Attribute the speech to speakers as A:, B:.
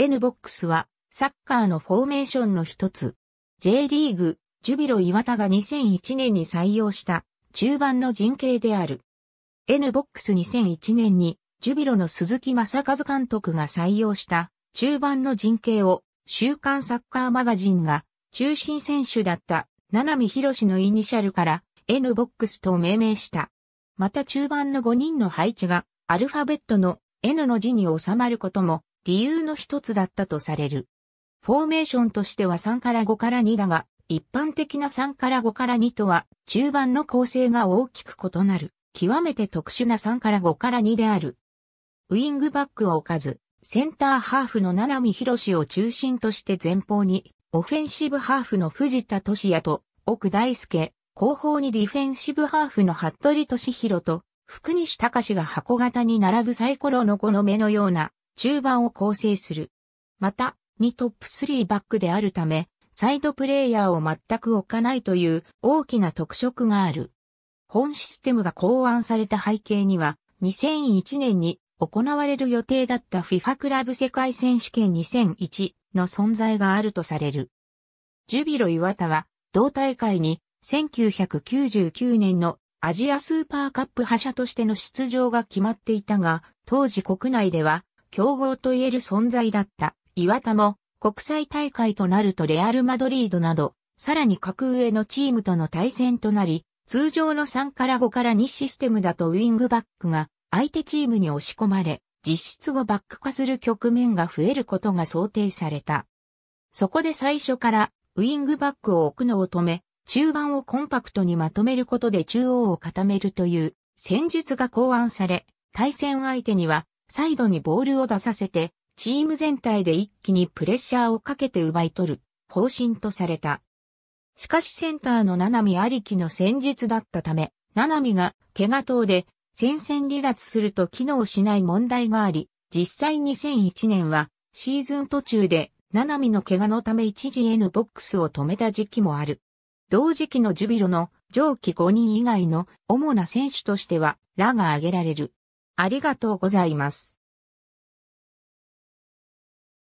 A: N ボックスはサッカーのフォーメーションの一つ。J リーグ、ジュビロ岩田が2001年に採用した中盤の陣形である。N ボックス2001年にジュビロの鈴木正和監督が採用した中盤の陣形を週刊サッカーマガジンが中心選手だった七海博士のイニシャルから N ボックスと命名した。また中盤の5人の配置がアルファベットの N の字に収まることも理由の一つだったとされる。フォーメーションとしては3から5から2だが、一般的な3から5から2とは中盤の構成が大きく異なる、極めて特殊な3から5から2である。ウィングバックを置かず、センターハーフの七海博士を中心として前方に、オフェンシブハーフの藤田俊也と奥大輔、後方にディフェンシブハーフの服部俊弘と福西隆が箱型に並ぶサイコロの子の目のような中盤を構成する。また、2トップ3バックであるため、サイドプレイヤーを全く置かないという大きな特色がある。本システムが考案された背景には、2001年に行われる予定だった FIFA クラブ世界選手権2001の存在があるとされる。ジュビロ磐田は、同大会に1999年のアジアスーパーカップ覇者としての出場が決まっていたが、当時国内では強豪と言える存在だった岩田も国際大会となるとレアル・マドリードなど、さらに格上のチームとの対戦となり、通常の3から5から2システムだとウィングバックが相手チームに押し込まれ、実質後バック化する局面が増えることが想定された。そこで最初からウィングバックを置くのを止め、中盤をコンパクトにまとめることで中央を固めるという戦術が考案され、対戦相手にはサイドにボールを出させてチーム全体で一気にプレッシャーをかけて奪い取る方針とされた。しかしセンターの七海ありきの戦術だったため、七海が怪我等で戦線離脱すると機能しない問題があり、実際2001年はシーズン途中で七海の怪我のため一時 N ボックスを止めた時期もある。同時期のジュビロの上記5人以外の主な選手としては、らが挙げられる。ありがとうございます。